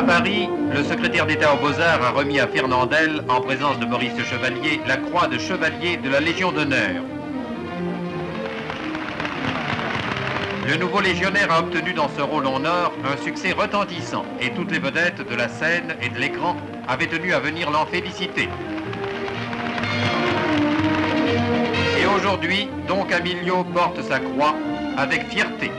À Paris, le secrétaire d'État aux Beaux-Arts a remis à Fernandel, en présence de Maurice Chevalier, la croix de chevalier de la Légion d'honneur. Le nouveau légionnaire a obtenu dans ce rôle en or un succès retentissant et toutes les vedettes de la scène et de l'écran avaient tenu à venir l'en féliciter. Et aujourd'hui, Don Camillo porte sa croix avec fierté.